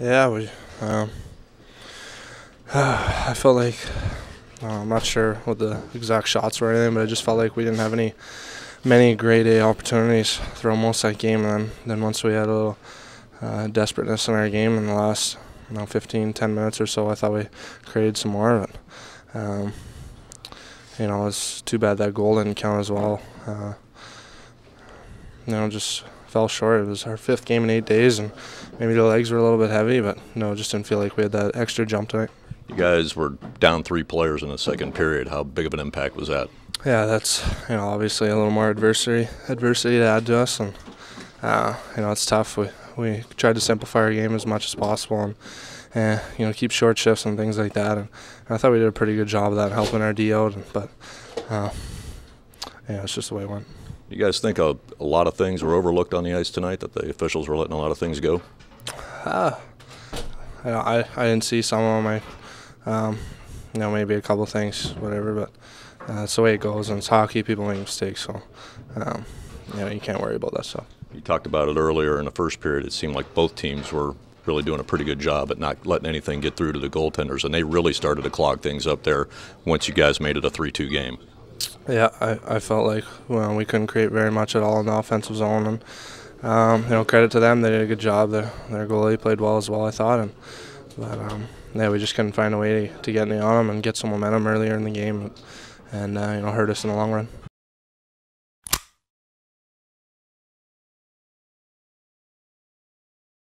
Yeah, we. Um, I felt like uh, I'm not sure what the exact shots were or anything, but I just felt like we didn't have any many great A opportunities throughout most that game. And then, then once we had a little uh, desperateness in our game in the last you know 15, 10 minutes or so, I thought we created some more of it. Um, you know, it's too bad that goal didn't count as well. Uh, you know, just fell short. It was our fifth game in eight days, and maybe the legs were a little bit heavy, but no, just didn't feel like we had that extra jump tonight. You guys were down three players in the second period. How big of an impact was that? Yeah, that's you know obviously a little more adversity adversity to add to us, and uh, you know it's tough. We we tried to simplify our game as much as possible, and uh, you know keep short shifts and things like that. And, and I thought we did a pretty good job of that, helping our D out. But uh, yeah, it's just the way it went. You guys think a, a lot of things were overlooked on the ice tonight? That the officials were letting a lot of things go? Uh, I, I didn't see some of them. I um, you know, maybe a couple things, whatever, but uh, that's the way it goes. And it's hockey, people make mistakes, so um, you know, you can't worry about that stuff. You talked about it earlier in the first period. It seemed like both teams were really doing a pretty good job at not letting anything get through to the goaltenders, and they really started to clog things up there once you guys made it a 3 2 game. Yeah, I, I felt like well, we couldn't create very much at all in the offensive zone, and um, you know, credit to them, they did a good job. Their, their goalie played well as well, I thought, and but um, yeah, we just couldn't find a way to, to get any on them and get some momentum earlier in the game, and uh, you know hurt us in the long run.